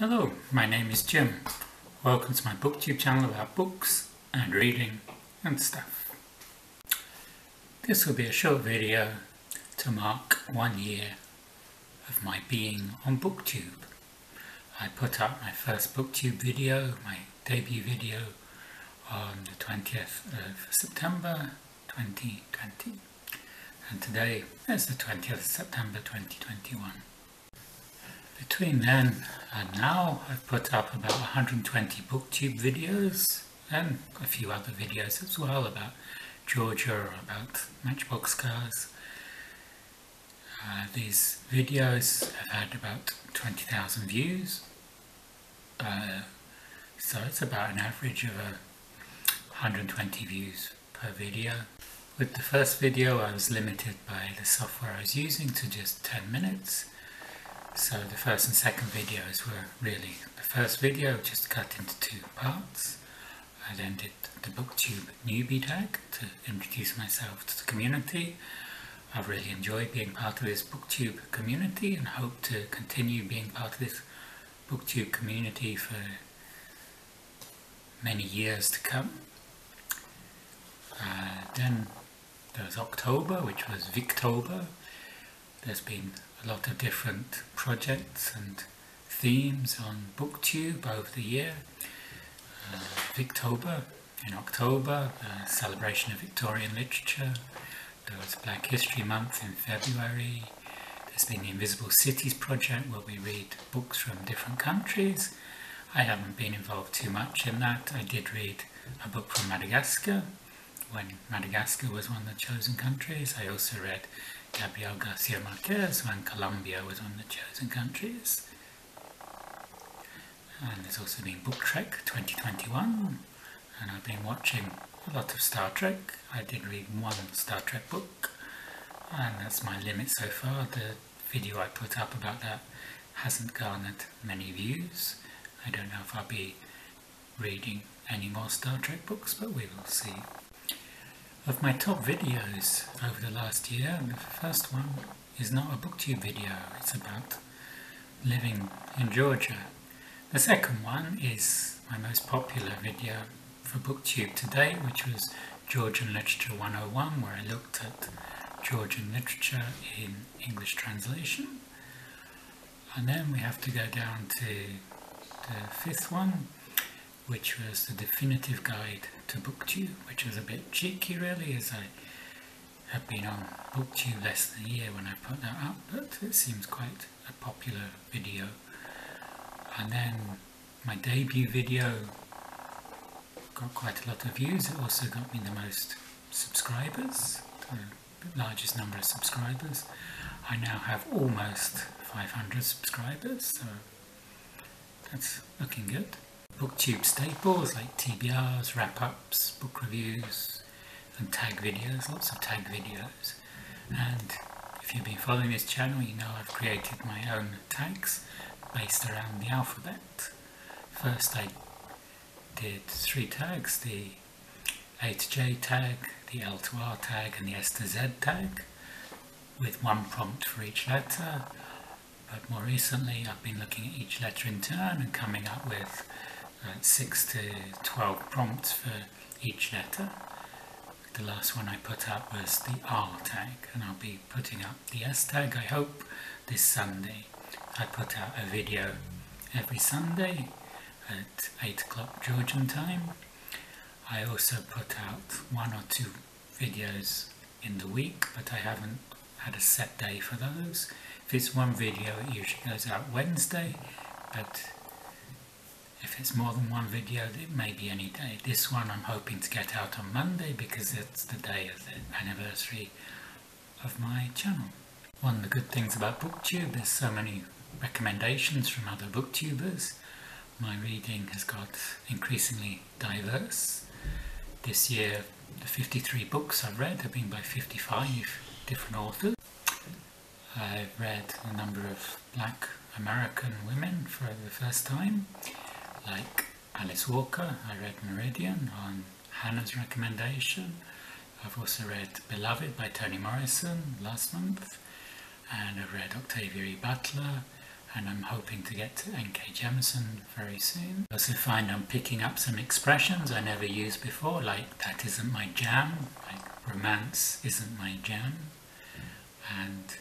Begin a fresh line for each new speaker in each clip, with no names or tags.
Hello, my name is Jim. Welcome to my booktube channel about books and reading and stuff. This will be a short video to mark one year of my being on booktube. I put up my first booktube video, my debut video on the 20th of September 2020 and today is the 20th of September 2021. Between then and now I've put up about 120 booktube videos and a few other videos as well about Georgia or about Matchbox cars. Uh, these videos have had about 20,000 views uh, so it's about an average of a 120 views per video. With the first video I was limited by the software I was using to just 10 minutes so the first and second videos were really the first video just cut into two parts. I then did the booktube newbie tag to introduce myself to the community. I've really enjoyed being part of this booktube community and hope to continue being part of this booktube community for many years to come. Uh, then there was October, which was Victober. There's been a lot of different projects and themes on booktube over the year. Uh, Victober, in October, the celebration of Victorian literature. There was Black History Month in February. There's been the Invisible Cities project where we read books from different countries. I haven't been involved too much in that. I did read a book from Madagascar when Madagascar was one of the chosen countries. I also read Gabriel Garcia Marquez when Colombia was one of the chosen countries. And there's also been Book Trek 2021, and I've been watching a lot of Star Trek. I did read one Star Trek book, and that's my limit so far. The video I put up about that hasn't garnered many views. I don't know if I'll be reading any more Star Trek books, but we will see. Of my top videos over the last year, the first one is not a booktube video, it's about living in Georgia. The second one is my most popular video for booktube today, which was Georgian Literature 101, where I looked at Georgian literature in English translation. And then we have to go down to the fifth one, which was the definitive guide to booktube which was a bit cheeky really as I have been on booktube less than a year when I put that up but it seems quite a popular video. And then my debut video got quite a lot of views. It also got me the most subscribers the largest number of subscribers. I now have almost 500 subscribers so that's looking good booktube staples like TBRs, wrap-ups, book reviews and tag videos, lots of tag videos and if you've been following this channel you know I've created my own tags based around the alphabet. First I did three tags, the A to J tag, the L to R tag and the S to Z tag with one prompt for each letter but more recently I've been looking at each letter in turn and coming up with 6 to 12 prompts for each letter. The last one I put up was the R tag and I'll be putting up the S tag I hope this Sunday. I put out a video every Sunday at 8 o'clock Georgian time. I also put out one or two videos in the week but I haven't had a set day for those. If it's one video it usually goes out Wednesday but if it's more than one video, it may be any day. This one I'm hoping to get out on Monday because it's the day of the anniversary of my channel. One of the good things about BookTube, there's so many recommendations from other booktubers. My reading has got increasingly diverse. This year, the 53 books I've read have been by 55 different authors. I've read a number of black American women for the first time like Alice Walker, I read Meridian on Hannah's recommendation. I've also read Beloved by Toni Morrison last month, and I've read Octavia E. Butler, and I'm hoping to get to N.K. Jemisin very soon. I also find I'm picking up some expressions I never used before, like that isn't my jam, like romance isn't my jam, and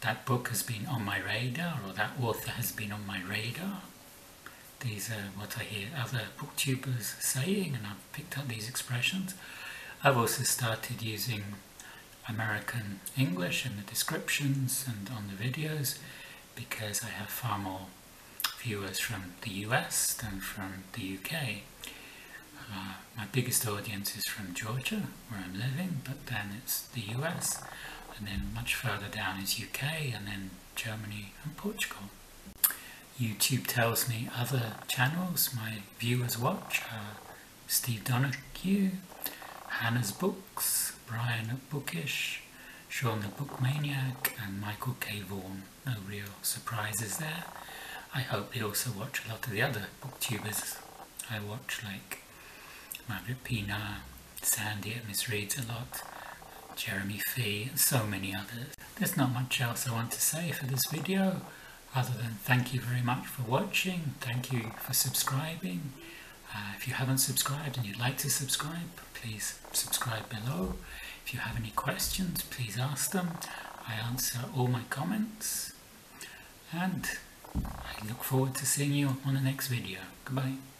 that book has been on my radar, or that author has been on my radar. These are what I hear other booktubers saying, and I've picked up these expressions. I've also started using American English in the descriptions and on the videos because I have far more viewers from the US than from the UK. Uh, my biggest audience is from Georgia, where I'm living, but then it's the US, and then much further down is UK, and then Germany and Portugal. YouTube tells me other channels my viewers watch are Steve Donoghue, Hannah's Books, Brian at Bookish, Sean the Book Maniac, and Michael K. Vaughan. No real surprises there. I hope they also watch a lot of the other booktubers I watch, like Margaret Pina, Sandy at Misreads a lot, Jeremy Fee, and so many others. There's not much else I want to say for this video, other than thank you very much for watching, thank you for subscribing. Uh, if you haven't subscribed and you'd like to subscribe, please subscribe below. If you have any questions, please ask them. I answer all my comments. And I look forward to seeing you on the next video. Goodbye.